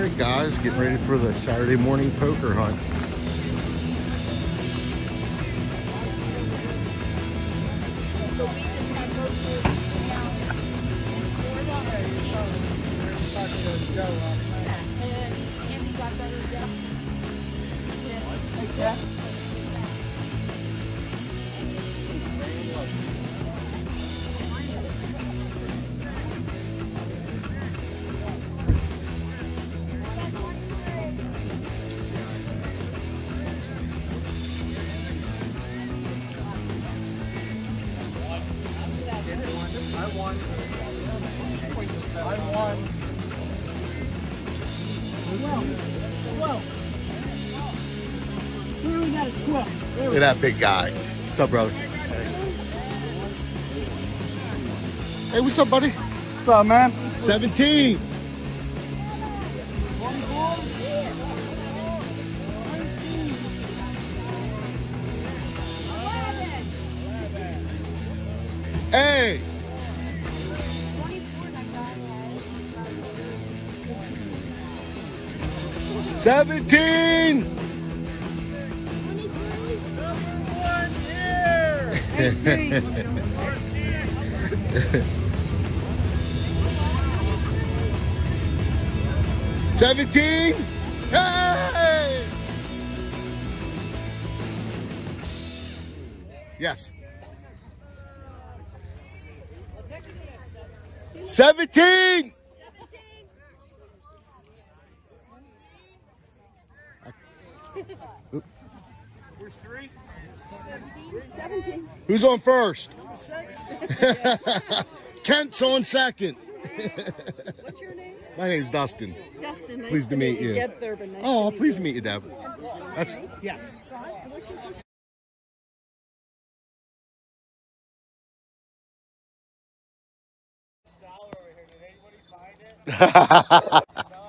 All right, guys, getting ready for the Saturday morning poker hunt. Look at that big guy. What's up, brother? Hey, what's up, buddy? What's up, man? 17. Hey! Seventeen! Seventeen! Hey! Yes. Seventeen! Who's on first? Kent's on second. What's your name? My name's Dustin. Dustin. Nice Pleased to meet you. Deb Thurban. Nice Oh, to meet pleased to you. meet you, Deb. That's Yes. better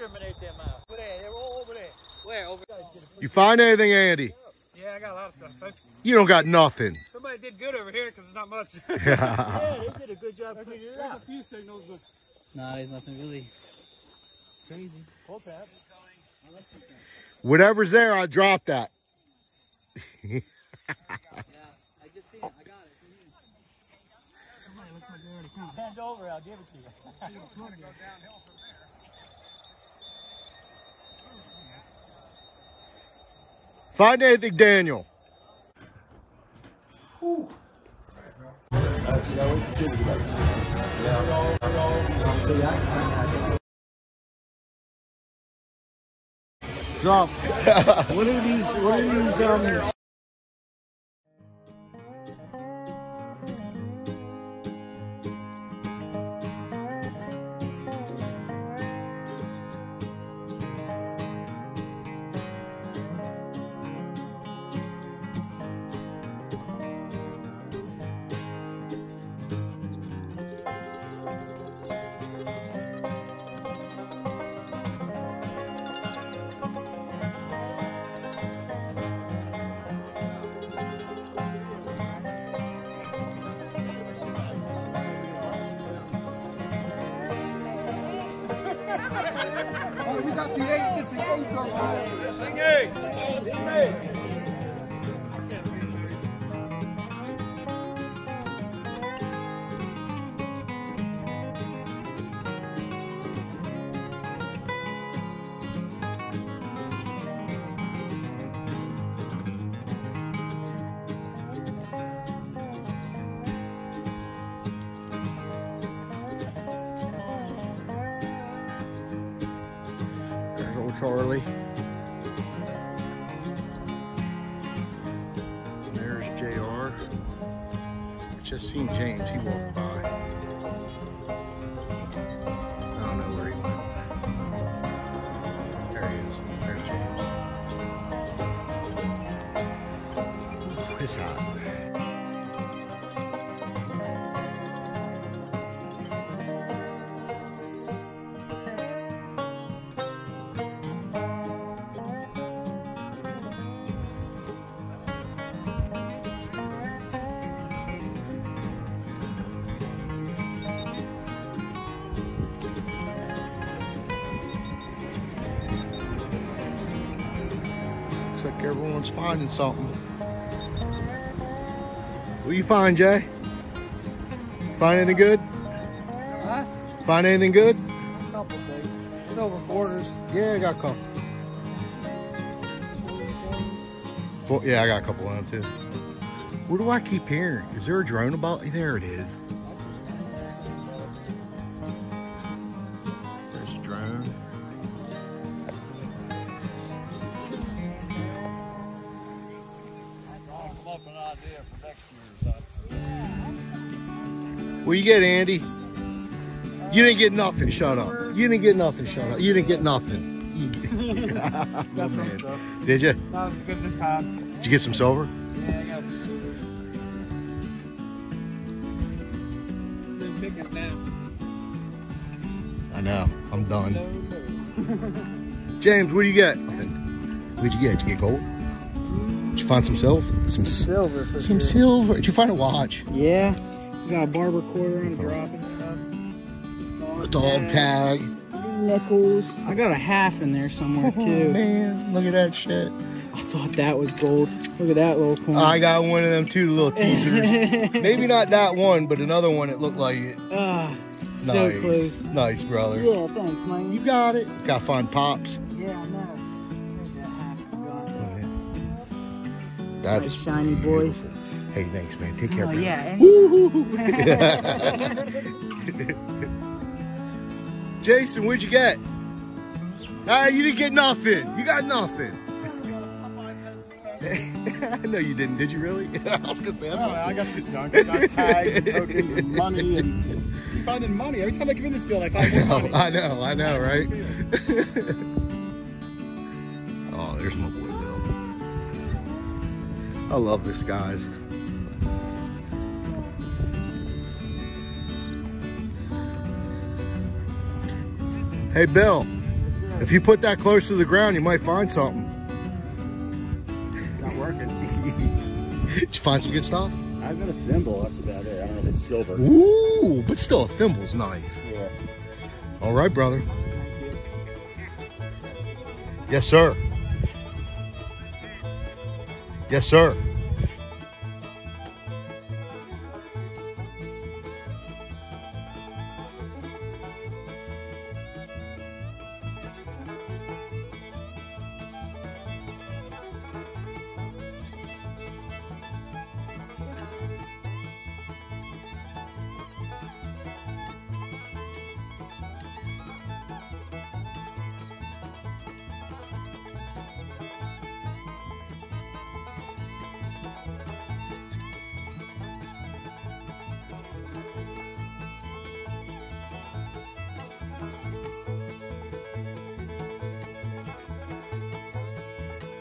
discriminate them out. Over there, they're all over there. Where? Over you find anything, Andy? Yeah, I got a lot of stuff. You don't got nothing. Somebody did good over here because there's not much. Yeah. yeah, they did a good job cleaning it There's a few signals, but No, there's nothing really crazy. Cold pad. Whatever's there, I dropped that. Yeah, I just seen it. I got it. somebody looks like they already come. Bend over, I'll give it to you. Find anything, Daniel. What's up? what are these? What are these? Um. Got the eight fire. Sing eight. Sing eight. Charlie. There's JR. Just seen James, he walked by. I don't know where he went. There he is. There's James. It's hot. Looks like everyone's finding something. What do you find, Jay? Find anything good? Huh? Find anything good? A couple things. Silver quarters. Yeah, I got a couple. Four, yeah, I got a couple of them too. What do I keep hearing? Is there a drone about? There it is. What you get, Andy? You didn't get nothing. Shut up. You didn't get nothing. Shut up. You didn't get nothing. Got some stuff. Did you? That was good this time. Did you get some silver? Yeah, I got a few silvers. Still picking now. I know. I'm done. James, what do you get? Nothing. What'd you get? Did you get gold? Did you find some silver? Some Silver for some sure. silver. Did you find a watch? Yeah. Got a barber quarter on drop and stuff. A dog tag. Nickels. I got a half in there somewhere Oh, too. man, look at that shit. I thought that was gold. Look at that little coin. I got one of them two little teasers. Maybe not that one, but another one that looked like it. Ah, so Nice. close. Nice, brother. Yeah, thanks, man. You got it. Gotta find pops. Yeah, I know. There's that half I got. That Nice shiny boy. beautiful. Hey, thanks, man. Take care, Oh, bro. yeah. and- Jason, what'd you get? Ah, you didn't get nothing. You got nothing. I know you didn't. Did you really? I was gonna say that's Oh. I got some junk. I got tags and tokens and money and I'm finding money. Every time I come in this field, I find more money. I know, I know, right? oh, there's my boy Bill. I love this, guys. Hey, Bill, if you put that close to the ground, you might find something. Not working. Did you find some good stuff? I've got a thimble. That's about it. I don't know if it's silver. Ooh, but still, a thimble's nice. Yeah. All right, brother. Yes, sir. Yes, sir.